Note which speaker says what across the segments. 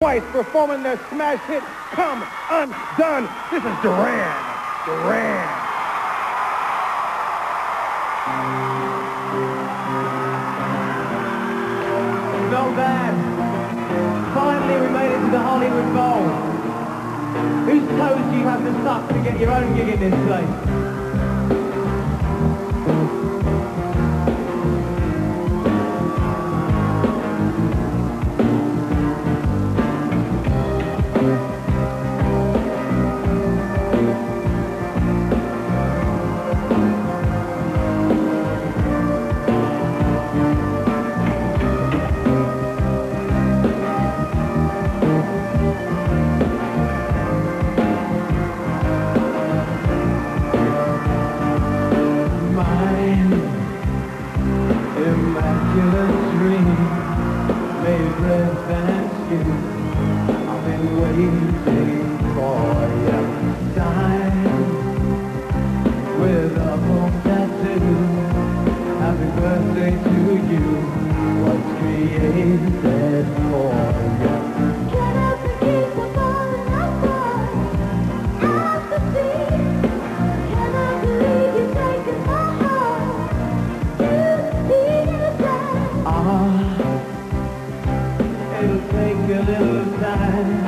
Speaker 1: Twice performing their smash hit, Come Undone. This is Duran. Duran.
Speaker 2: Not bad. Finally we made it to the Hollywood Bowl. Whose toes do you have to suck to get your own gig in this place? I've been waiting for you it'll take a little time.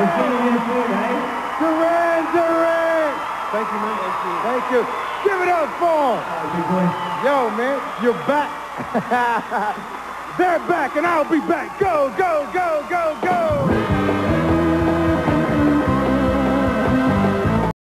Speaker 2: Soon, eh?
Speaker 1: Duran, Duran! Thank you, man. Thank you. Thank you. Give it up for him! Yo, man, you're back. They're back, and I'll be back. Go, go, go, go, go!